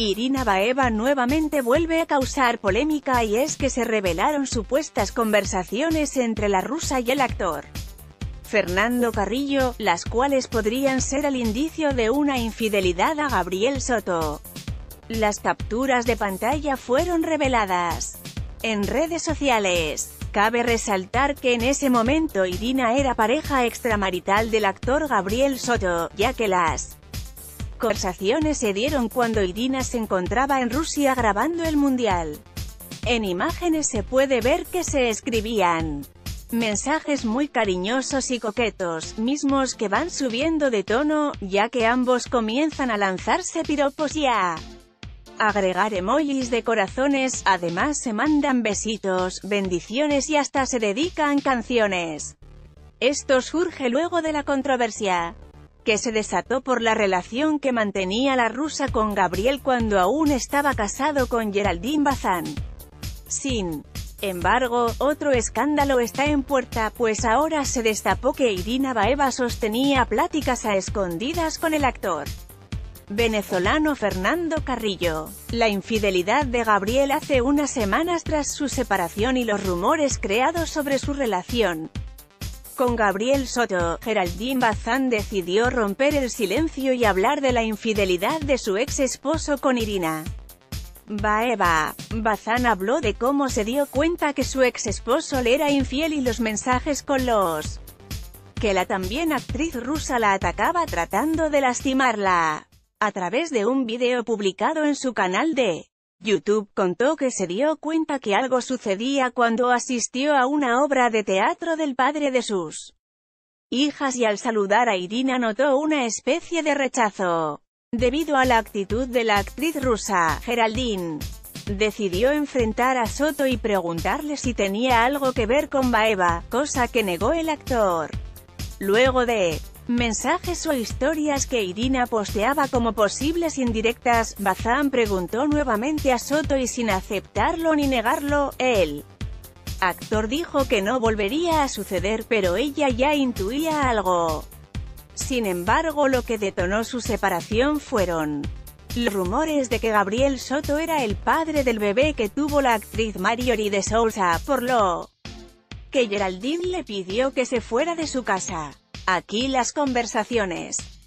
Irina Baeva nuevamente vuelve a causar polémica y es que se revelaron supuestas conversaciones entre la rusa y el actor. Fernando Carrillo, las cuales podrían ser el indicio de una infidelidad a Gabriel Soto. Las capturas de pantalla fueron reveladas en redes sociales. Cabe resaltar que en ese momento Irina era pareja extramarital del actor Gabriel Soto, ya que las conversaciones se dieron cuando Irina se encontraba en Rusia grabando el Mundial. En imágenes se puede ver que se escribían mensajes muy cariñosos y coquetos, mismos que van subiendo de tono, ya que ambos comienzan a lanzarse piropos y a agregar emojis de corazones, además se mandan besitos, bendiciones y hasta se dedican canciones. Esto surge luego de la controversia que se desató por la relación que mantenía la rusa con Gabriel cuando aún estaba casado con Geraldine Bazán. Sin embargo, otro escándalo está en puerta, pues ahora se destapó que Irina Baeva sostenía pláticas a escondidas con el actor venezolano Fernando Carrillo. La infidelidad de Gabriel hace unas semanas tras su separación y los rumores creados sobre su relación con Gabriel Soto, Geraldine Bazán decidió romper el silencio y hablar de la infidelidad de su ex esposo con Irina. Baeva. Bazán habló de cómo se dio cuenta que su ex esposo le era infiel y los mensajes con los que la también actriz rusa la atacaba tratando de lastimarla. A través de un video publicado en su canal de YouTube contó que se dio cuenta que algo sucedía cuando asistió a una obra de teatro del padre de sus hijas y al saludar a Irina notó una especie de rechazo. Debido a la actitud de la actriz rusa, Geraldine, decidió enfrentar a Soto y preguntarle si tenía algo que ver con Baeva, cosa que negó el actor. Luego de mensajes o historias que Irina posteaba como posibles indirectas, Bazán preguntó nuevamente a Soto y sin aceptarlo ni negarlo, él actor dijo que no volvería a suceder pero ella ya intuía algo. Sin embargo lo que detonó su separación fueron los rumores de que Gabriel Soto era el padre del bebé que tuvo la actriz Mariori de Sousa, por lo que Geraldine le pidió que se fuera de su casa. Aquí las conversaciones.